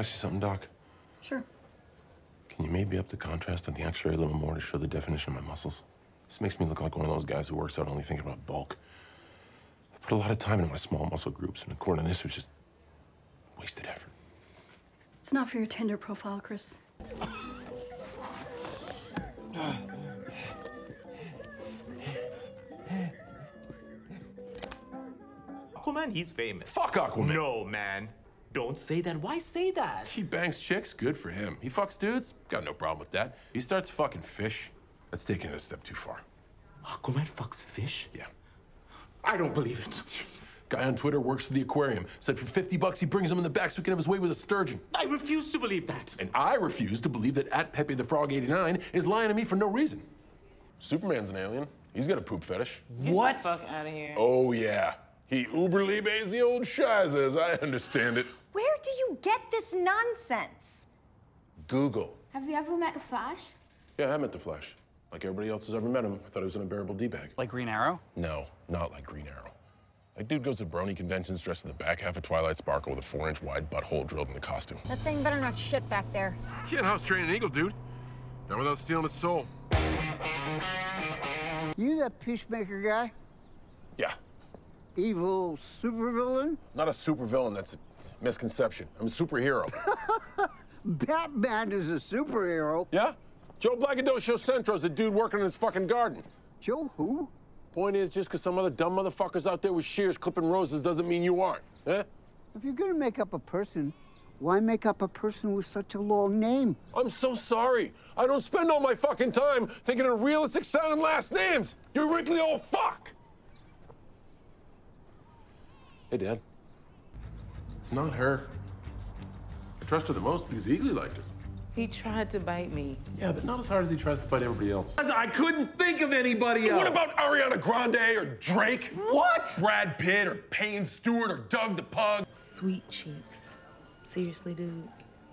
ask you something, Doc? Sure. Can you maybe up the contrast on the x-ray a little more to show the definition of my muscles? This makes me look like one of those guys who works out only thinking about bulk. I put a lot of time into my small muscle groups, and according to this, it was just wasted effort. It's not for your Tinder profile, Chris. Aquaman, he's famous. Fuck Aquaman. No, man. Don't say that. Why say that? He bangs chicks, good for him. He fucks dudes, got no problem with that. He starts fucking fish, that's taking it a step too far. Aquaman fucks fish? Yeah. I don't believe it. Guy on Twitter works for the aquarium. Said for 50 bucks he brings him in the back so he can have his way with a sturgeon. I refuse to believe that. And I refuse to believe that at Pepe the Frog 89 is lying to me for no reason. Superman's an alien. He's got a poop fetish. What? The fuck out of here. Oh, yeah. He uberliebe's the old Shiza, as I understand it. Where do you get this nonsense? Google. Have you ever met the Flash? Yeah, I met the Flash. Like everybody else has ever met him, I thought he was an unbearable D-bag. Like Green Arrow? No, not like Green Arrow. That dude goes to brony conventions dressed in the back half of Twilight Sparkle with a four-inch wide butthole drilled in the costume. That thing better not shit back there. Can't house train an eagle, dude. Not without stealing its soul. You that peacemaker guy? Yeah, Evil supervillain? not a supervillain. That's a misconception. I'm a superhero. Batman is a superhero. yeah? Joe Blackadocio Centro's a dude working in his fucking garden. Joe who? Point is, just because some other dumb motherfuckers out there with shears clipping roses doesn't mean you aren't. Eh? If you're gonna make up a person, why make up a person with such a long name? I'm so sorry. I don't spend all my fucking time thinking of realistic sounding last names. You wrinkly old fuck. Hey, Dad. It's not her. I trust her the most because Eagly liked her. He tried to bite me. Yeah, but not as hard as he tries to bite everybody else. I couldn't think of anybody else. What about Ariana Grande or Drake? What? Brad Pitt or Payne Stewart or Doug the Pug? Sweet cheeks. Seriously, dude.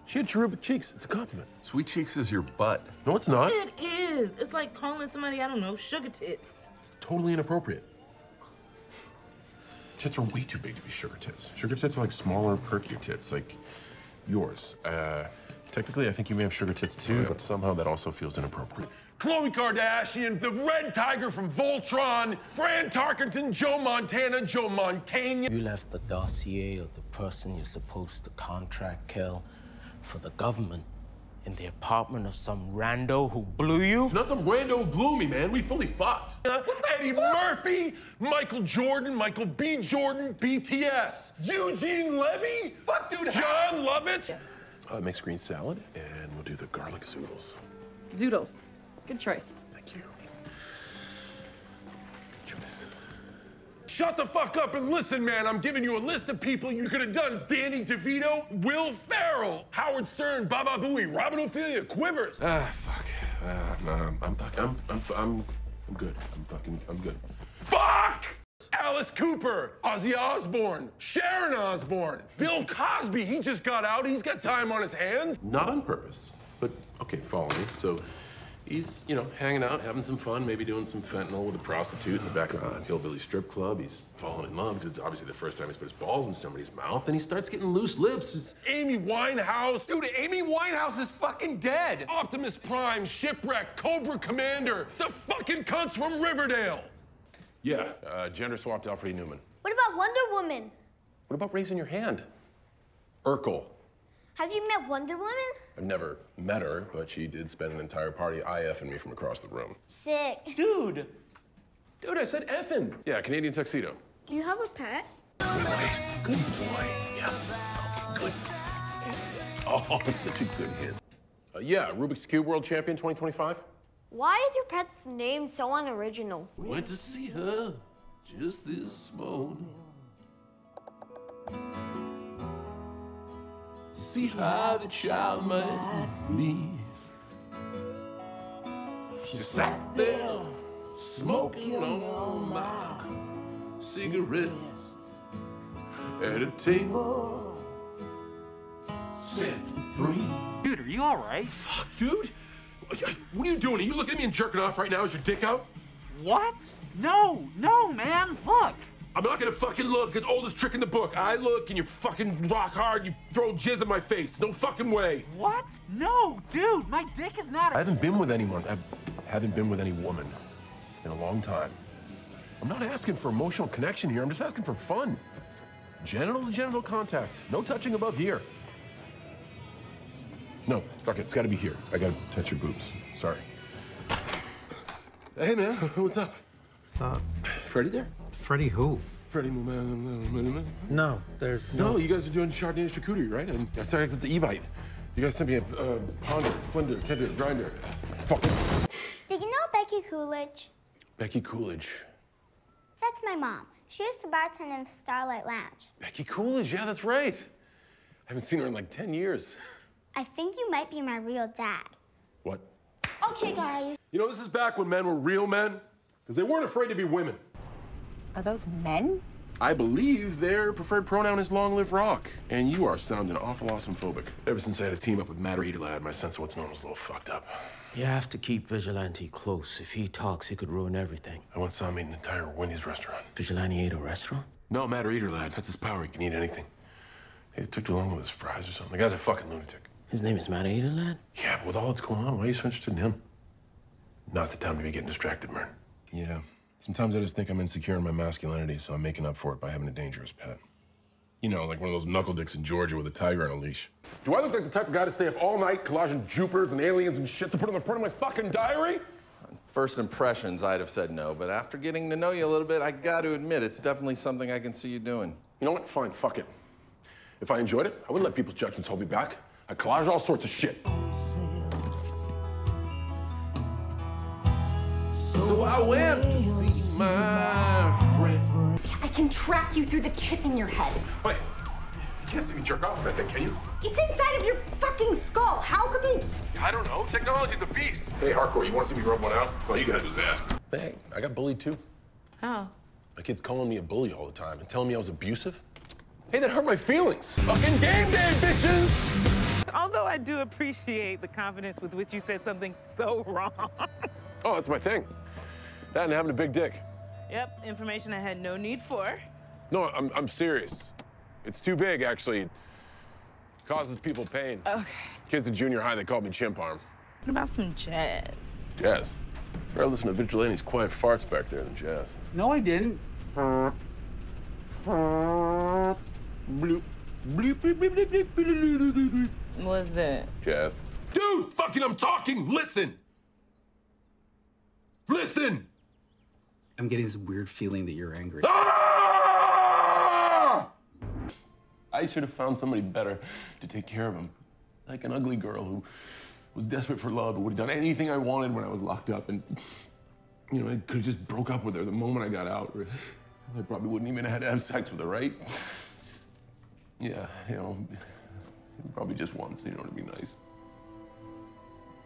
She had cherubic cheeks. It's a compliment. Sweet Cheeks is your butt. No, it's not. It is. It's like calling somebody, I don't know, sugar tits. It's totally inappropriate. Tits are way too big to be sugar tits. Sugar tits are like smaller, perkier tits, like yours. Uh, technically, I think you may have sugar tits too, but somehow that also feels inappropriate. Khloe Kardashian, the red tiger from Voltron, Fran Tarkenton, Joe Montana, Joe Montaigne. You left the dossier of the person you're supposed to contract kill for the government in the apartment of some rando who blew you? Not some rando who blew me, man. We fully fucked. Eddie Murphy, Michael Jordan, Michael B. Jordan, BTS, Eugene Levy, fuck dude, Jon Lovitz. Uh, mixed green salad, and we'll do the garlic zoodles. Zoodles. Good choice. Thank you. Choice. Shut the fuck up and listen, man. I'm giving you a list of people you could have done. Danny DeVito, Will Ferrell, Howard Stern, Baba Booey, Robin Ophelia, Quivers. Ah, fuck. Uh, I'm, fuck- I'm, I'm, I'm, I'm good. I'm fucking, I'm good. Fuck! Alice Cooper, Ozzy Osbourne, Sharon Osbourne, Bill Cosby. He just got out. He's got time on his hands. Not on purpose, but okay, follow me. So he's, you know, hanging out, having some fun, maybe doing some fentanyl with a prostitute in the back of a hillbilly strip club. He's falling in love because it's obviously the first time he's put his balls in somebody's mouth, and he starts getting loose lips. It's Amy Winehouse. Dude, Amy Winehouse is fucking dead. Optimus Prime, Shipwreck, Cobra Commander, the fucking cunts from Riverdale. Yeah, uh, gender swapped Alfred. Neuman. What about Wonder Woman? What about raising your hand? Urkel. Have you met Wonder Woman? I've never met her, but she did spend an entire party IFing me from across the room. Sick. Dude. Dude, I said effing. Yeah, Canadian tuxedo. Do you have a pet? Good boy. Good boy. Yeah. Good. Oh, it's such a good hit. Uh, yeah, Rubik's Cube World Champion 2025. Why is your pet's name so unoriginal? Went to see her just this morning. See how the child might be. She sat there smoking on my cigarettes at a table set for three. Dude, are you all right? Fuck, dude. What are you doing? Are you looking at me and jerking off right now? Is your dick out? What? No, no, man. Look. I'm not gonna fucking look. It's the oldest trick in the book. I look and you fucking rock hard. You throw jizz in my face. No fucking way. What? No, dude, my dick is not I haven't been with anyone. I haven't been with any woman in a long time. I'm not asking for emotional connection here. I'm just asking for fun. Genital to genital contact. No touching above here. No, fuck it. It's gotta be here. I gotta touch your boobs. Sorry. Hey, man. What's up? Uh, Freddy there? Freddie who? Freddie Mo- No, there's No, you guys are doing Chardonnay and charcuterie, right? And I started with the e-vite. You guys sent me a uh, ponder, flinder, tender, grinder. Fuck. Did you know Becky Coolidge? Becky Coolidge. That's my mom. She used to bartend in the Starlight Lounge. Becky Coolidge, yeah, that's right. I haven't seen her in like 10 years. I think you might be my real dad. What? Okay, guys. You know, this is back when men were real men, because they weren't afraid to be women. Are those men? I believe their preferred pronoun is long live rock, and you are sounding awful awesome phobic. Ever since I had to team up with Matter Eater Lad, my sense of what's normal is a little fucked up. You have to keep Vigilante close. If he talks, he could ruin everything. I once saw him eat an entire Wendy's restaurant. Vigilante ate a restaurant? No, Matter Eater Lad, that's his power. He can eat anything. It took too long with his fries or something. The guy's a fucking lunatic. His name is Matter Eater Lad. Yeah, but with all that's going on, why are you so interested in him? Not the time to be getting distracted, Murn. Yeah. Sometimes I just think I'm insecure in my masculinity, so I'm making up for it by having a dangerous pet. You know, like one of those knuckle dicks in Georgia with a tiger on a leash. Do I look like the type of guy to stay up all night collaging Jupiters and aliens and shit to put on the front of my fucking diary? First impressions, I'd have said no, but after getting to know you a little bit, I got to admit, it's definitely something I can see you doing. You know what? Fine, fuck it. If I enjoyed it, I wouldn't let people's judgments hold me back. I collage all sorts of shit. So I went to see my friend. I can track you through the chip in your head. Wait, you can't see me jerk off with that thing, can you? It's inside of your fucking skull. How could we? I don't know. Technology's a beast. Hey, hardcore, you want to see me rub one out? Well, you gotta do is ask. Hey, I got bullied too. How? My kid's calling me a bully all the time and telling me I was abusive. Hey, that hurt my feelings. Fucking game day, bitches! Although I do appreciate the confidence with which you said something so wrong. Oh, that's my thing. That and having a big dick. yep, information I had no need for. No, I'm, I'm serious. It's too big, actually. It causes people pain. Okay. Kids in junior high, they called me chimp arm. What about some jazz? Jazz. I'd rather listen to Vigilante's quiet farts back there than jazz. No, I didn't. Bloop. Bloop, bloop, bloop, bloop, bloop, bloop, bloop, bloop. What's that? Jazz. Dude, fucking, I'm talking. Listen. Listen. I'm getting this weird feeling that you're angry. Ah! I should have found somebody better to take care of him. Like an ugly girl who was desperate for love and would have done anything I wanted when I was locked up. And, you know, I could have just broke up with her the moment I got out. I probably wouldn't even have had to have sex with her, right? Yeah, you know, probably just once, you know, to be nice.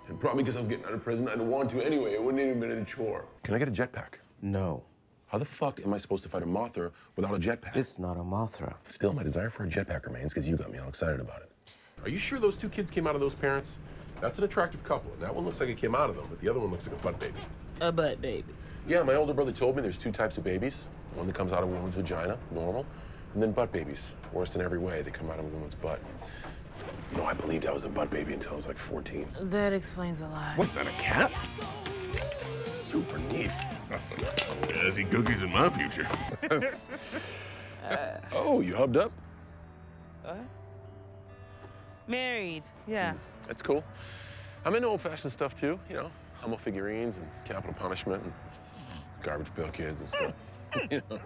And probably because I was getting out of prison, I didn't want to anyway. It wouldn't even have been a chore. Can I get a jetpack? No. How the fuck am I supposed to fight a Mothra without a jetpack? It's not a Mothra. Still, my desire for a jetpack remains because you got me all excited about it. Are you sure those two kids came out of those parents? That's an attractive couple, and that one looks like it came out of them, but the other one looks like a butt baby. A butt baby. Yeah, my older brother told me there's two types of babies. One that comes out of a woman's vagina, normal, and then butt babies, worse in every way. They come out of a woman's butt. You know, I believed I was a butt baby until I was like 14. That explains a lot. What's that, a cat? Super neat. Yeah, I see cookies in my future. oh, you hubbed up? What? Married, yeah. Hmm, that's cool. I'm into old-fashioned stuff too, you know, Hummel figurines and capital punishment and garbage pail kids and stuff. You know.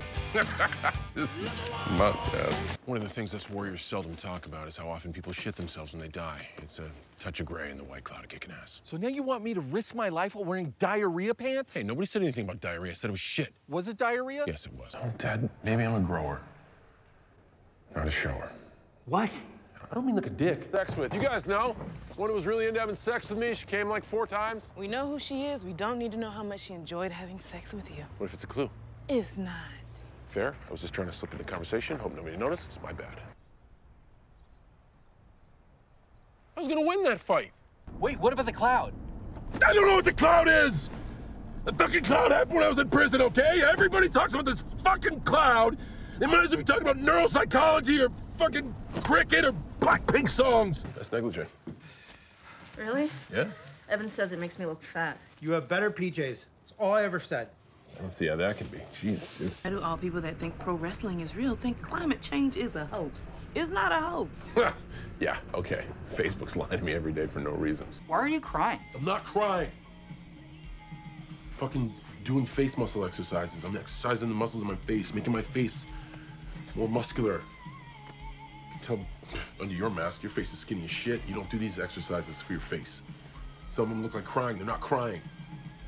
Must have. One of the things us warriors seldom talk about is how often people shit themselves when they die. It's a touch of gray in the white cloud of kicking ass. So now you want me to risk my life while wearing diarrhea pants? Hey, nobody said anything about diarrhea. I said it was shit. Was it diarrhea? Yes, it was. Oh, Dad, maybe I'm a grower, not a shower. What? I don't mean like a dick. Sex with. You guys know? One who was really into having sex with me. She came like four times. We know who she is. We don't need to know how much she enjoyed having sex with you. What if it's a clue? It's not. Fair. I was just trying to slip in the conversation. Hope nobody noticed. It's my bad. I was gonna win that fight. Wait, what about the cloud? I don't know what the cloud is! The fucking cloud happened when I was in prison, okay? Everybody talks about this fucking cloud. They might as well be talking about neuropsychology or fucking cricket or Blackpink songs. That's negligent. Really? Yeah? Evan says it makes me look fat. You have better PJs. That's all I ever said. Let's see how that can be. Jesus, dude. Why do all people that think pro wrestling is real think climate change is a hoax? It's not a hoax. yeah, okay. Facebook's lying to me every day for no reason. Why are you crying? I'm not crying. Fucking doing face muscle exercises. I'm exercising the muscles in my face, making my face more muscular. You can tell under your mask, your face is skinny as shit. You don't do these exercises for your face. Some of them look like crying. They're not crying.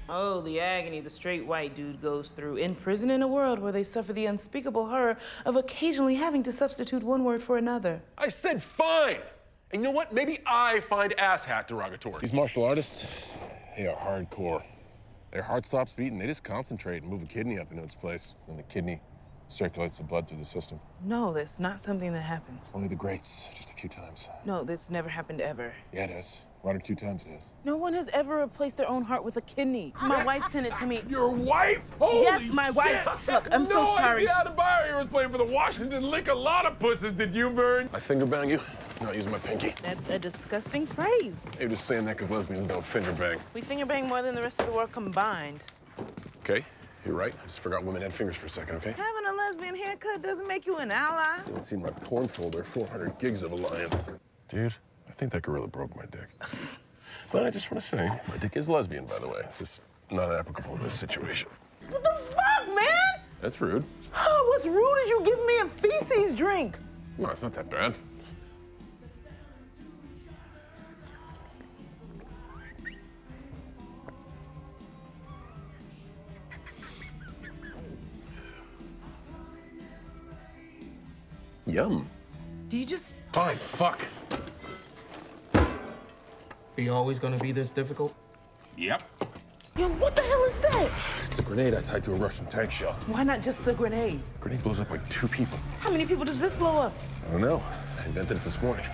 Oh, the agony the straight white dude goes through in prison in a world where they suffer the unspeakable horror of occasionally having to substitute one word for another. I said fine. And you know what? Maybe I find asshat derogatory. These martial artists, they are hardcore. Their heart stops beating. They just concentrate and move a kidney up into its place. And the kidney circulates the blood through the system. No, that's not something that happens. Only the greats, just a few times. No, this never happened ever. Yeah, it has. One or two times it has. No one has ever replaced their own heart with a kidney. My wife sent it to me. Your wife? Holy yes, my wife. Look, I'm no so sorry. No idea how the Barrier was playing for the Washington Lick. A lot of pussies did you burn? I finger bang you. I'm not using my pinky. That's a disgusting phrase. You're just saying that because lesbians don't finger bang. We finger bang more than the rest of the world combined. Okay, you're right. I just forgot women had fingers for a second, okay? Having a lesbian haircut doesn't make you an ally. You don't see my porn folder, 400 gigs of alliance. Dude, I think that gorilla broke my dick. but I just want to say, my dick is lesbian, by the way. It's just not applicable in this situation. What the fuck, man? That's rude. Oh, what's rude is you giving me a feces drink. No, it's not that bad. Yum. Do you just Fine, fuck. Are you always gonna be this difficult? Yep. Yo, what the hell is that? It's a grenade I tied to a Russian tank shell. Why not just the grenade? Grenade blows up like two people. How many people does this blow up? I don't know. I invented it this morning.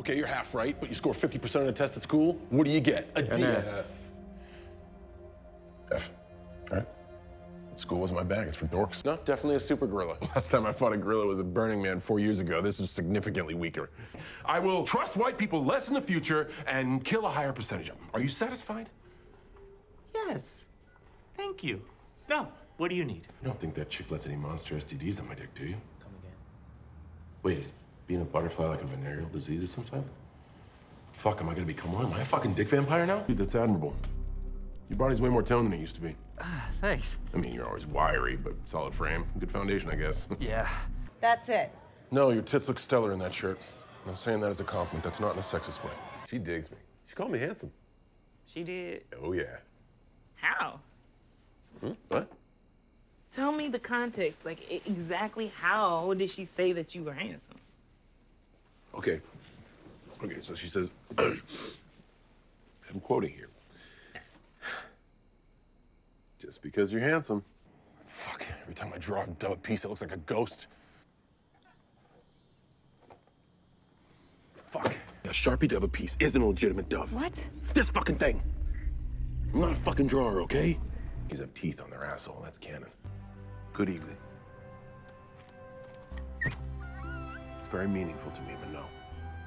Okay, you're half right, but you score 50% on a test at school. What do you get? A D. An F. F. All right. School wasn't my bag. It's for dorks. No, definitely a super gorilla. Last time I fought a gorilla was at Burning Man four years ago. This is significantly weaker. I will trust white people less in the future and kill a higher percentage of them. Are you satisfied? Yes. Thank you. No. What do you need? You don't think that chick left any monster STDs on my dick, do you? Come again. Wait, is being a butterfly like a venereal disease of some type? Fuck, am I gonna become one? Am I a fucking dick vampire now? Dude, that's admirable. Your body's way more toned than it used to be. Thanks. I mean, you're always wiry, but solid frame. Good foundation, I guess. Yeah. That's it. no, your tits look stellar in that shirt. I'm saying that as a compliment. That's not in a sexist way. She digs me. She called me handsome. She did. Oh, yeah. How? Hmm? What? Tell me the context. Like, exactly how did she say that you were handsome? Okay. Okay, so she says, I'm quoting here. Just because you're handsome. Fuck, every time I draw a dove piece, it looks like a ghost. Fuck. A Sharpie dove a piece isn't a legitimate dove. What? This fucking thing. I'm not a fucking drawer, okay? These have teeth on their asshole. That's canon. Good evening. It's very meaningful to me, but no.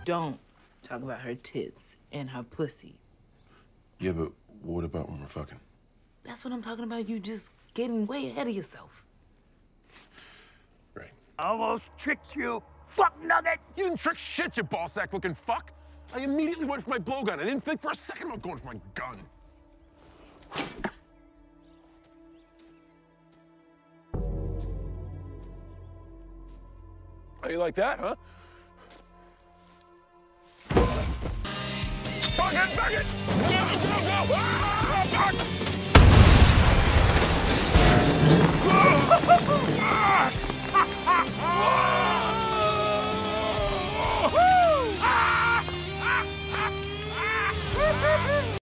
Don't talk about her tits and her pussy. Yeah, but what about when we're fucking? That's what I'm talking about. You just getting way ahead of yourself. Right. Almost tricked you. Fuck nugget. You didn't trick shit, you ball sack looking fuck. I immediately went for my blowgun. I didn't think for a second about going for my gun. How you like that, huh? Fuck it, fuck it! Go, go, go! Ah, fuck! Whoa!